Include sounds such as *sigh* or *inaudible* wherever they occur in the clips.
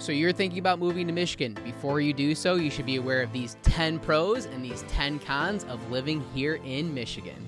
So you're thinking about moving to Michigan. Before you do so, you should be aware of these 10 pros and these 10 cons of living here in Michigan.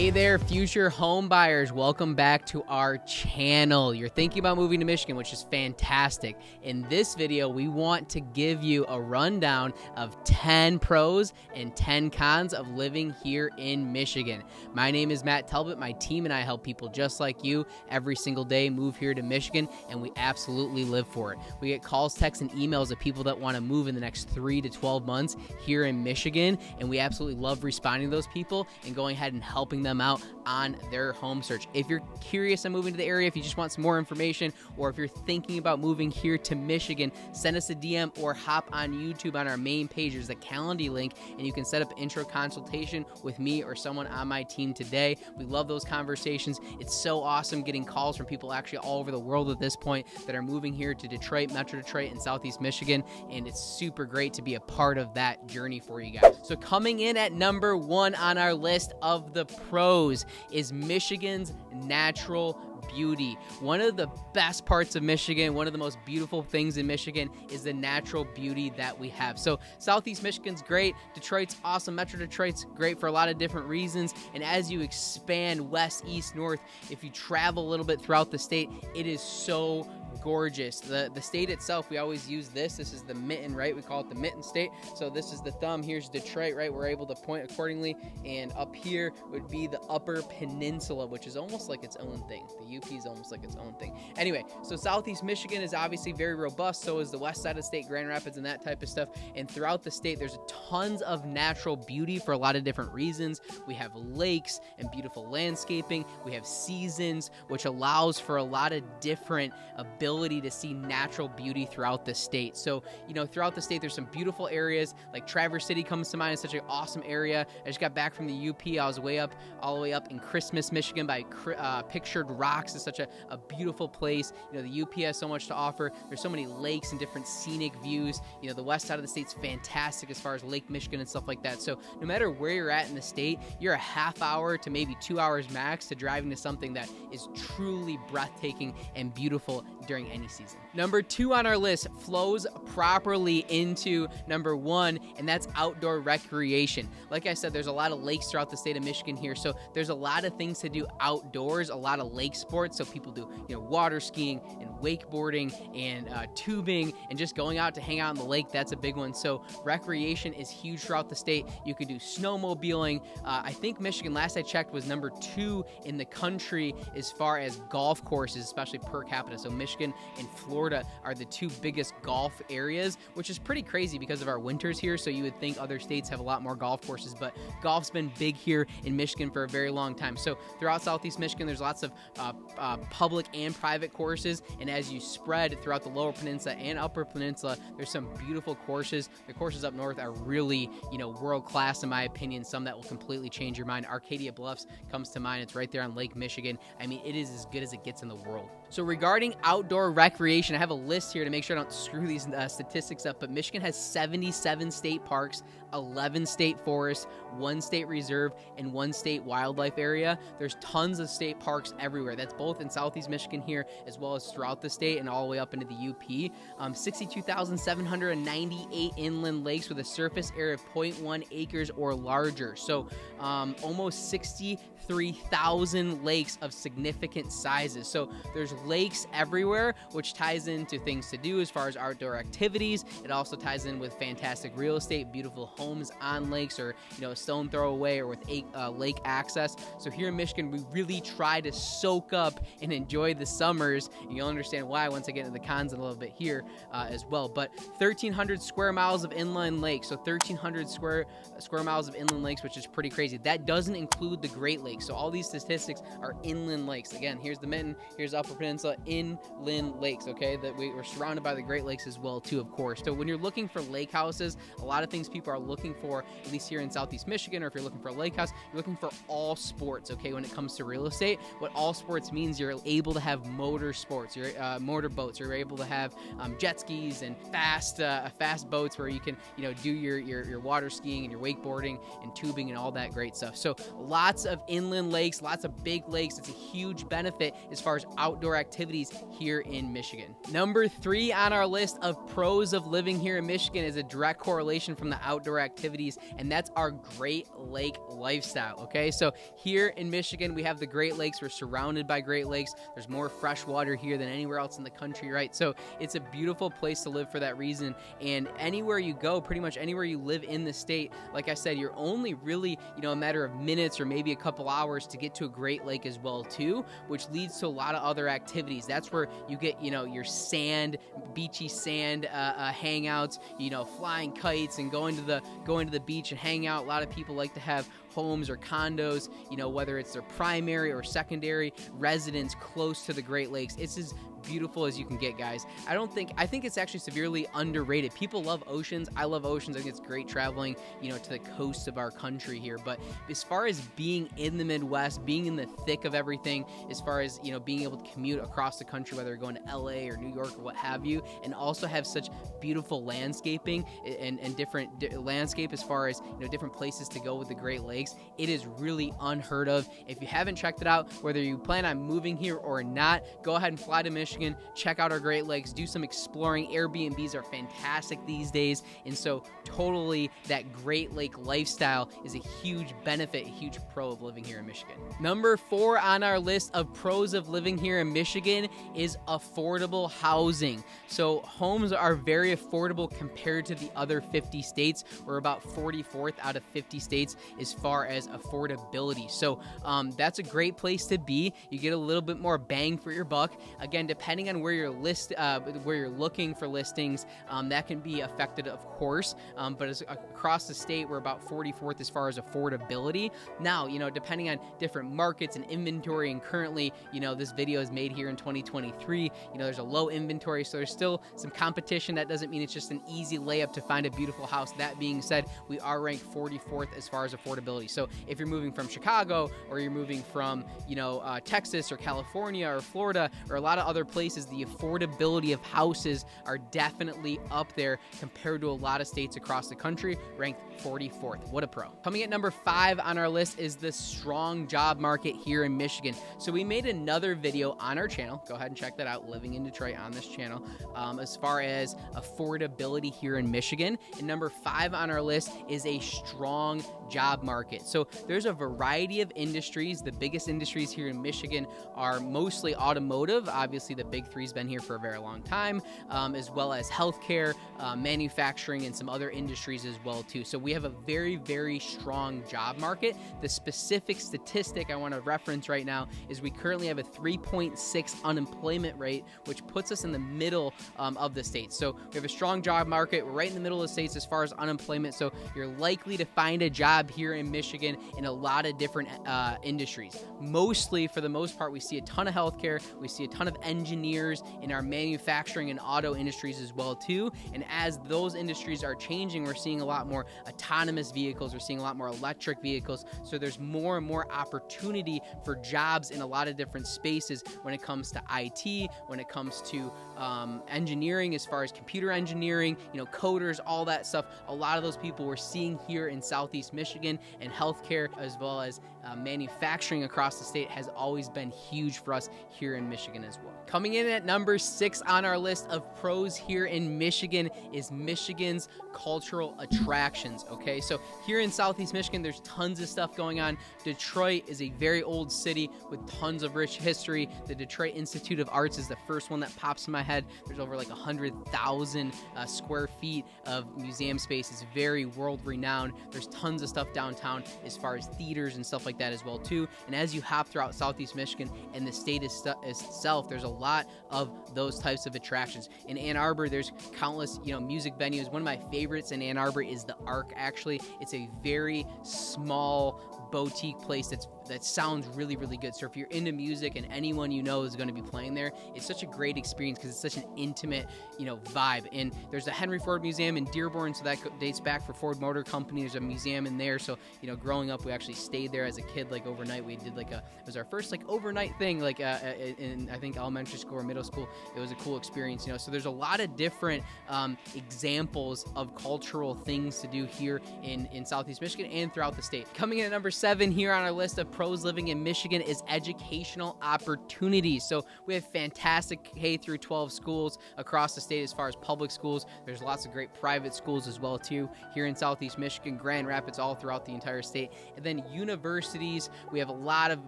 Hey there, future home buyers. Welcome back to our channel. You're thinking about moving to Michigan, which is fantastic. In this video, we want to give you a rundown of 10 pros and 10 cons of living here in Michigan. My name is Matt Talbot. My team and I help people just like you every single day move here to Michigan, and we absolutely live for it. We get calls, texts, and emails of people that want to move in the next three to 12 months here in Michigan, and we absolutely love responding to those people and going ahead and helping helping them out on their home search. If you're curious on moving to the area, if you just want some more information, or if you're thinking about moving here to Michigan, send us a DM or hop on YouTube on our main page. There's a Calendly link, and you can set up intro consultation with me or someone on my team today. We love those conversations. It's so awesome getting calls from people actually all over the world at this point that are moving here to Detroit, Metro Detroit, and Southeast Michigan, and it's super great to be a part of that journey for you guys. So, coming in at number one on our list of the pros is Michigan's natural beauty. One of the best parts of Michigan, one of the most beautiful things in Michigan is the natural beauty that we have. So, Southeast Michigan's great, Detroit's awesome, Metro Detroit's great for a lot of different reasons. And as you expand west, east, north, if you travel a little bit throughout the state, it is so gorgeous. The the state itself, we always use this. This is the mitten, right? We call it the mitten state. So this is the thumb. Here's Detroit, right? We're able to point accordingly. And up here would be the Upper Peninsula, which is almost like its own thing. The UP is almost like its own thing. Anyway, so Southeast Michigan is obviously very robust. So is the west side of the state, Grand Rapids, and that type of stuff. And throughout the state, there's tons of natural beauty for a lot of different reasons. We have lakes and beautiful landscaping. We have seasons, which allows for a lot of different abilities ability to see natural beauty throughout the state. So, you know, throughout the state, there's some beautiful areas like Traverse City comes to mind. It's such an awesome area. I just got back from the UP. I was way up, all the way up in Christmas, Michigan by uh, Pictured Rocks. It's such a, a beautiful place. You know, the UP has so much to offer. There's so many lakes and different scenic views. You know, the west side of the state's fantastic as far as Lake Michigan and stuff like that. So, no matter where you're at in the state, you're a half hour to maybe two hours max to driving to something that is truly breathtaking and beautiful during any season. Number two on our list flows properly into number one, and that's outdoor recreation. Like I said, there's a lot of lakes throughout the state of Michigan here, so there's a lot of things to do outdoors, a lot of lake sports. So people do, you know, water skiing and wakeboarding and uh, tubing and just going out to hang out in the lake. That's a big one. So recreation is huge throughout the state. You could do snowmobiling. Uh, I think Michigan, last I checked, was number two in the country as far as golf courses, especially per capita. So Michigan Michigan and Florida are the two biggest golf areas, which is pretty crazy because of our winters here. So you would think other states have a lot more golf courses, but golf's been big here in Michigan for a very long time. So throughout Southeast Michigan, there's lots of uh, uh, public and private courses. And as you spread throughout the lower peninsula and upper peninsula, there's some beautiful courses. The courses up north are really, you know, world class in my opinion. Some that will completely change your mind. Arcadia Bluffs comes to mind. It's right there on Lake Michigan. I mean, it is as good as it gets in the world. So regarding outdoor recreation. I have a list here to make sure I don't screw these uh, statistics up, but Michigan has 77 state parks, 11 state forests, one state reserve, and one state wildlife area. There's tons of state parks everywhere. That's both in southeast Michigan here as well as throughout the state and all the way up into the UP. Um, 62,798 inland lakes with a surface area of 0.1 acres or larger. So um, almost 63,000 lakes of significant sizes. So there's lakes everywhere which ties into things to do as far as outdoor activities. It also ties in with fantastic real estate, beautiful homes on lakes or, you know, a stone throw away or with uh, lake access. So here in Michigan, we really try to soak up and enjoy the summers. And you'll understand why once I get into the cons in a little bit here uh, as well. But 1,300 square miles of inland lakes. So 1,300 square square miles of inland lakes, which is pretty crazy. That doesn't include the Great Lakes. So all these statistics are inland lakes. Again, here's the Mitten, here's Upper Peninsula, inland lakes, okay? That we, are surrounded by the Great Lakes as well, too, of course. So when you're looking for lake houses, a lot of things people are looking for, at least here in Southeast Michigan, or if you're looking for a lake house, you're looking for all sports, okay, when it comes to real estate. What all sports means, you're able to have motor sports, you're uh, motor boats, you're able to have um, jet skis and fast uh, fast boats where you can, you know, do your, your, your water skiing and your wakeboarding and tubing and all that great stuff. So lots of inland lakes, lots of big lakes. It's a huge benefit as far as outdoor activities here in Michigan. Number three on our list of pros of living here in Michigan is a direct correlation from the outdoor activities, and that's our Great Lake lifestyle. Okay, so here in Michigan, we have the Great Lakes. We're surrounded by Great Lakes. There's more fresh water here than anywhere else in the country, right? So it's a beautiful place to live for that reason. And anywhere you go, pretty much anywhere you live in the state, like I said, you're only really, you know, a matter of minutes or maybe a couple hours to get to a Great Lake as well, too, which leads to a lot of other activities. That's where you get, you know, your sand, beachy sand uh, uh, hangouts, you know, flying kites and going to the going to the beach and hang out. A lot of people like to have homes or condos, you know, whether it's their primary or secondary residence close to the Great Lakes. It's as beautiful as you can get, guys. I don't think I think it's actually severely underrated. People love oceans. I love oceans. I think it's great traveling, you know, to the coasts of our country here. But as far as being in the Midwest, being in the thick of everything, as far as you know, being able to commute across the country, whether you're going to LA or New York or what have you, and also have such beautiful landscaping and, and different di- landscape as far as you know different places to go with the Great Lakes, it is really unheard of. If you haven't checked it out, whether you plan on moving here or not, go ahead and fly to Michigan Michigan, check out our Great Lakes, do some exploring. Airbnbs are fantastic these days. And so, totally, that Great Lake lifestyle is a huge benefit, a huge pro of living here in Michigan. Number four on our list of pros of living here in Michigan is affordable housing. So, homes are very affordable compared to the other 50 states. We're about 44th out of 50 states as far as affordability. So, um, that's a great place to be. You get a little bit more bang for your buck. Again, depending on where you're list uh, where you're looking for listings, um, that can be affected, of course. Um, but as, across the state, we're about 44th as far as affordability. Now, you know, depending on different markets and inventory, and currently, you know, this video is made here in 2023. You know, there's a low inventory, so there's still some competition. That doesn't mean it's just an easy layup to find a beautiful house. That being said, we are ranked 44th as far as affordability. So if you're moving from Chicago or you're moving from, you know, uh, Texas or California or Florida or a lot of other places, the affordability of houses are definitely up there compared to a lot of states across the country, ranked 44th. What a pro. Coming at number five on our list is the strong job market here in Michigan. So we made another video on our channel. Go ahead and check that out, Living in Detroit on this channel, um, as far as affordability here in Michigan. And number five on our list is a strong job market. So there's a variety of industries. The biggest industries here in Michigan are mostly automotive. Obviously, the big three's been here for a very long time, um, as well as healthcare, uh, manufacturing, and some other industries as well too. So we have a very, very strong job market. The specific statistic I want to reference right now is we currently have a 3.6 unemployment rate, which puts us in the middle um, of the state. So we have a strong job market. We're right in the middle of the states as far as unemployment. So you're likely to find a job here in Michigan in a lot of different uh, industries. Mostly, for the most part, we see a ton of healthcare. We see a ton of engineers in our manufacturing and auto industries as well too. And as those industries are changing, we're seeing a lot more autonomous vehicles. We're seeing a lot more electric vehicles. So there's more and more opportunity for jobs in a lot of different spaces when it comes to IT, when it comes to um, engineering, as far as computer engineering, you know, coders, all that stuff. A lot of those people we're seeing here in Southeast Michigan and healthcare, as well as uh, manufacturing across the state, has always been huge for us here in Michigan as well. In at number six on our list of pros here in Michigan is Michigan's cultural attractions. Okay, so here in Southeast Michigan, there's tons of stuff going on. Detroit is a very old city with tons of rich history. The Detroit Institute of Arts is the first one that pops in my head. There's over like 100,000 uh, square feet of museum space. It's very world renowned. There's tons of stuff downtown as far as theaters and stuff like that as well too. And as you hop throughout Southeast Michigan and the state itself, there's a lot of those types of attractions. In Ann Arbor, there's countless, you know, music venues. One of my favorites in Ann Arbor is the Ark, Actually, it's a very small boutique place that's that sounds really really good. So if you're into music and anyone you know is going to be playing there, it's such a great experience because it's such an intimate you know vibe. And there's a Henry Ford Museum in Dearborn, so that dates back for Ford Motor Company. There's a museum in there. So you know, growing up, we actually stayed there as a kid, like overnight. We did like a it was our first like overnight thing, like uh, uh in I think elementary school or middle school. It was a cool experience, you know. So there's a lot of different um, examples of cultural things to do here in in Southeast Michigan and throughout the state. Coming in at number seven here on our list of pros living in Michigan is educational opportunities. So we have fantastic K through 12 schools across the state as far as public schools. There's lots of great private schools as well too here in Southeast Michigan, Grand Rapids, all throughout the entire state. And then universities, we have a lot of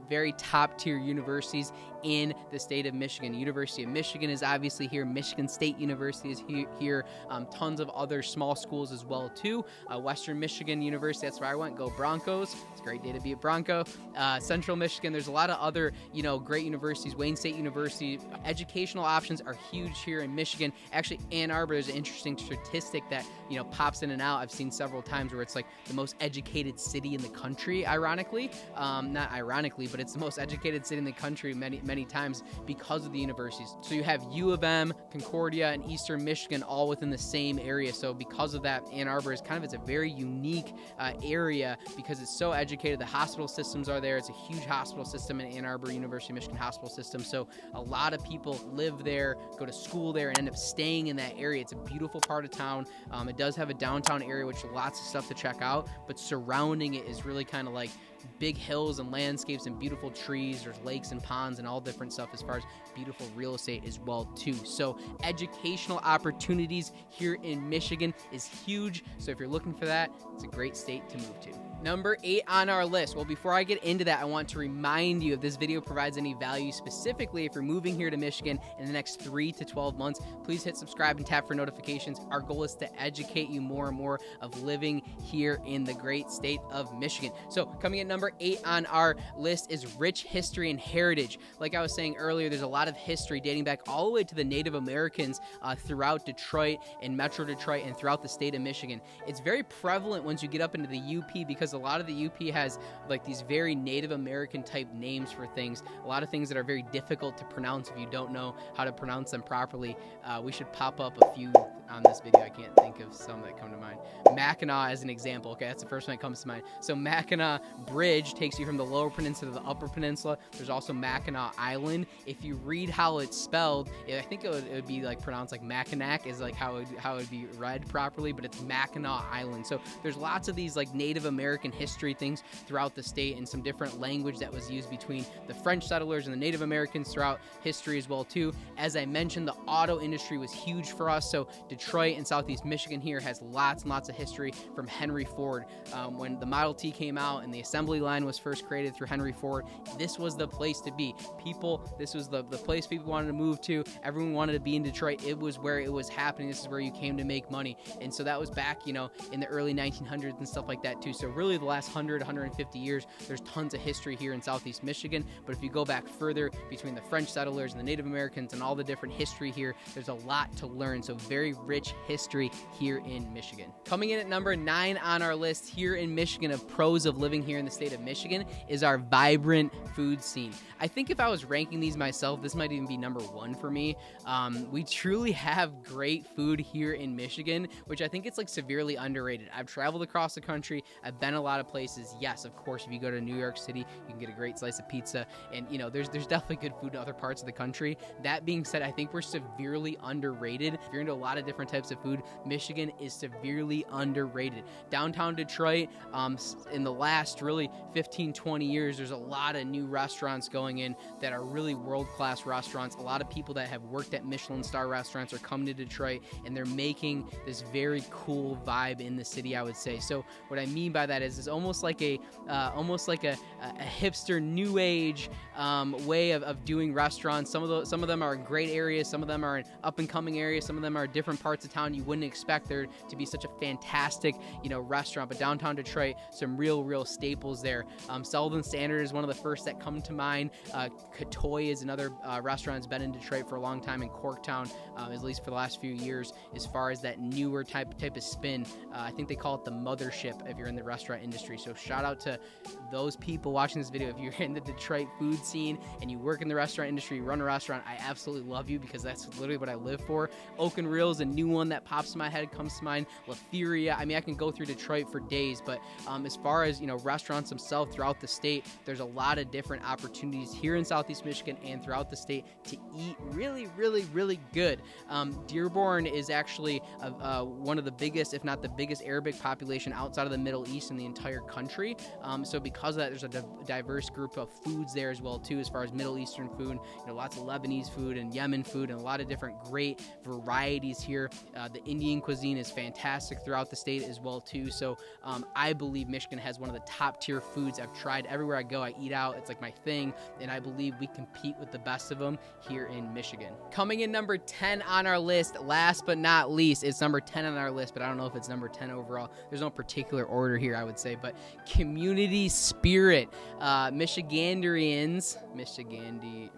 very top tier universities in the state of Michigan. University of Michigan is obviously here. Michigan State University is here. Um, tons of other small schools as well too. Uh, Western Michigan University, that's where I went. Go Broncos! It's a great day to be at Bronco. Uh, Central Michigan, there's a lot of other you know great universities. Wayne State University. Educational options are huge here in Michigan. Actually, Ann Arbor is an interesting statistic that you know pops in and out. I've seen several times where it's like the most educated city in the country. Ironically, um, not ironically, but it's the most educated city in the country. Many, many many times because of the universities. So you have U of M, Concordia, and Eastern Michigan all within the same area. So because of that, Ann Arbor is kind of it's a very unique uh, area because it's so educated. The hospital systems are there. It's a huge hospital system in Ann Arbor, University of Michigan Hospital System. So a lot of people live there, go to school there, and end up staying in that area. It's a beautiful part of town. Um, it does have a downtown area, which lots of stuff to check out, but surrounding it is really kind of like big hills and landscapes and beautiful trees. There's lakes and ponds and all different stuff as far as beautiful real estate as well too. So educational opportunities here in Michigan is huge. So if you're looking for that, it's a great state to move to. Number eight on our list. Well, before I get into that, I want to remind you if this video provides any value, specifically if you're moving here to Michigan in the next three to 12 months, please hit subscribe and tap for notifications. Our goal is to educate you more and more of living here in the great state of Michigan. So, coming at number eight on our list is rich history and heritage. Like I was saying earlier, there's a lot of history dating back all the way to the Native Americans uh, throughout Detroit and Metro Detroit and throughout the state of Michigan. It's very prevalent once you get up into the UP because because a lot of the UP has like these very Native American type names for things. A lot of things that are very difficult to pronounce if you don't know how to pronounce them properly. Uh, we should pop up a few on this video. I can't think of some that come to mind. Mackinac as an example. Okay, that's the first one that comes to mind. So Mackinac Bridge takes you from the lower peninsula to the upper peninsula. There's also Mackinac Island. If you read how it's spelled, I think it would, it would be like pronounced like Mackinac is like how it, how it would be read properly, but it's Mackinac Island. So there's lots of these like Native American history things throughout the state and some different language that was used between the French settlers and the Native Americans throughout history as well too. As I mentioned, the auto industry was huge for us. So Detroit and Southeast Michigan here has lots and lots of history from Henry Ford. Um, when the Model T came out and the assembly line was first created through Henry Ford, this was the place to be. People, this was the, the place people wanted to move to. Everyone wanted to be in Detroit. It was where it was happening. This is where you came to make money. And so that was back, you know, in the early 1900s and stuff like that too. So really the last 100, 150 years, there's tons of history here in Southeast Michigan. But if you go back further between the French settlers and the Native Americans and all the different history here, there's a lot to learn. So very rich history here in Michigan. Coming in at number nine on our list here in Michigan of pros of living here in the state of Michigan is our vibrant food scene. I think if I was ranking these myself, this might even be number one for me. Um, we truly *laughs* have great food here in Michigan, which I think it's like severely underrated. I've traveled across the country, I've been a lot of places. Yes, of course, if you go to New York City, you can get a great slice of pizza, and you know, there's there's definitely good food in other parts of the country. That being said, I think we're severely underrated. If you're into a lot of different types of food, Michigan is severely underrated. Downtown Detroit, um, in the last really 15, 20 years, there's a lot of new restaurants going in that are really world class restaurants. A lot of people that have worked at Michelin star restaurants are coming to Detroit and they're making this very cool vibe in the city, I would say. So, what I mean by that is almost like a uh, almost like a, a, hipster new age um, way of, of doing restaurants. Some of the, some of them are in great areas, some of them are in up and coming areas, some of them are different parts of town you wouldn't expect there to be such a fantastic, you know, restaurant. But downtown Detroit, some real, real staples there. Um, Selden Standard is one of the first that come to mind. Uh, Katoi is another uh, restaurant that's been in Detroit for a long time in Corktown, um, at least for the last few years. As far as that newer type type of spin, uh, I think they call it the mothership if you're in the restaurant industry. So shout out to those people watching this video. If you're in the Detroit food scene and you work in the restaurant industry, run a restaurant, I absolutely love you because that's literally what I live for. Oak and is a new one that pops in my head, comes to mind. La Feria. I mean, I can go through Detroit for days, but um, as far as you know, restaurants themselves throughout the state, there's a lot of different opportunities here in Southeast Michigan and throughout the state to eat really, really, really good. Um, Dearborn is actually uh, one of the biggest, if not the biggest, Arabic population outside of the Middle East in the entire country. Um, so because of that, there's a diverse group of foods there as well too, as far as Middle Eastern food. You know, lots of Lebanese food and Yemen food, and a lot of different great varieties here. Uh, the Indian cuisine is fantastic throughout the state as well too. So um, I believe Michigan has one of the top tier foods I've tried everywhere I go. I eat out; it's like my thing, and I believe we compete with the best of them here in Michigan. Coming in number 10 on our list, last but not least, it's number 10 on our list, but I don't know if it's number 10 overall. There's no particular order here, I would say, but community spirit. Uh, Michiganderians, Michigandi,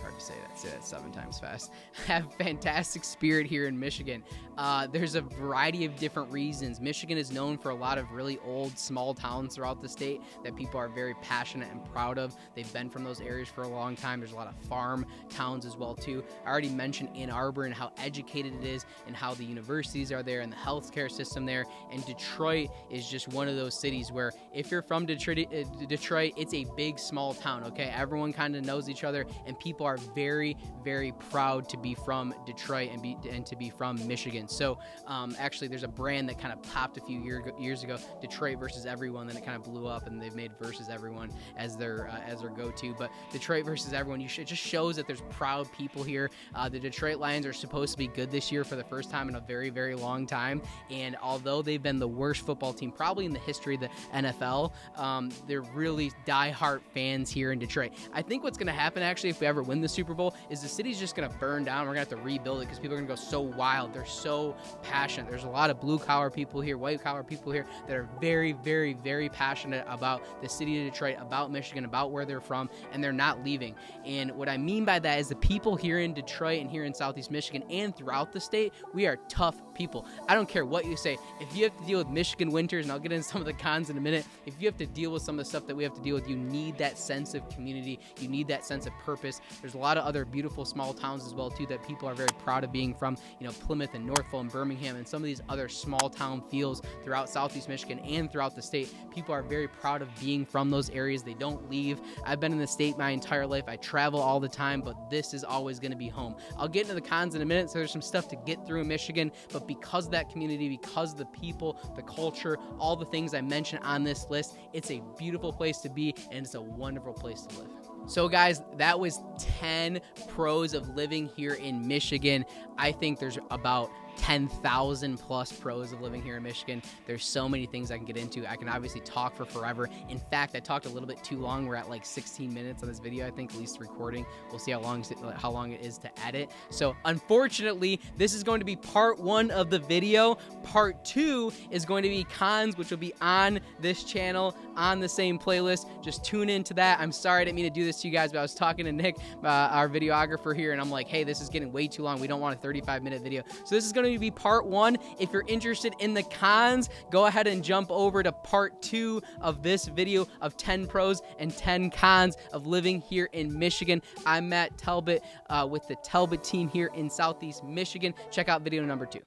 hard to say that. Say that seven times fast. *laughs* Have fantastic spirit here in Michigan. Uh, there's a variety of different reasons. Michigan is known for a lot of really old small towns throughout the state that people are very passionate and proud of. They've been from those areas for a long time. There's a lot of farm towns as well too. I already mentioned Ann Arbor and how educated it is and how the universities are there and the healthcare system there. And Detroit is just one of those cities where if you're from Detroit, uh, Detroit, it's a big small town. Okay, everyone kind of knows each other and people are are very, very proud to be from Detroit and be and to be from Michigan. So um, actually, there's a brand that kind of popped a few year, years ago, Detroit versus everyone. Then it kind of blew up, and they've made versus everyone as their uh, as their go-to. But Detroit versus everyone, you should, it just shows that there's proud people here. Uh, the Detroit Lions are supposed to be good this year for the first time in a very, very long time. And although they've been the worst football team probably in the history of the NFL, um, they're really die-hard fans here in Detroit. I think what's going to happen actually if we ever win the Super Bowl is the city's just going to burn down. We're going to have to rebuild it because people are going to go so wild. They're so passionate. There's a lot of blue collar people here, white collar people here that are very, very, very passionate about the city of Detroit, about Michigan, about where they're from, and they're not leaving. And what I mean by that is the people here in Detroit and here in Southeast Michigan and throughout the state, we are tough people. I don't care what you say. If you have to deal with Michigan winters, and I'll get into some of the cons in a minute, if you have to deal with some of the stuff that we have to deal with, you need that sense of community. You need that sense of purpose. There's a lot of other beautiful small towns as well too that people are very proud of being from. You know, Plymouth and Northville and Birmingham and some of these other small town feels throughout Southeast Michigan and throughout the state. People are very proud of being from those areas. They don't leave. I've been in the state my entire life. I travel all the time, but this is always going to be home. I'll get into the cons in a minute. So there's some stuff to get through in Michigan, but because that community, because the people, the culture, all the things I mentioned on this list, it's a beautiful place to be and it's a wonderful place to live. So, guys, that was 10 pros of living here in Michigan. I think there's about 10,000 plus pros of living here in Michigan. There's so many things I can get into. I can obviously talk for forever. In fact, I talked a little bit too long. We're at like 16 minutes on this video, I think, at least recording. We'll see how long how long it is to edit. So, unfortunately, this is going to be part one of the video. Part two is going to be cons, which will be on this channel on the same playlist. Just tune into that. I'm sorry I didn't mean to do this to you guys, but I was talking to Nick, uh, our videographer here, and I'm like, hey, this is getting way too long. We don't want a 35 minute video. So, this is going going to be part one. If you're interested in the cons, go ahead and jump over to part two of this video of 10 pros and 10 cons of living here in Michigan. I'm Matt Talbot uh, with the Talbot team here in Southeast Michigan. Check out video number two.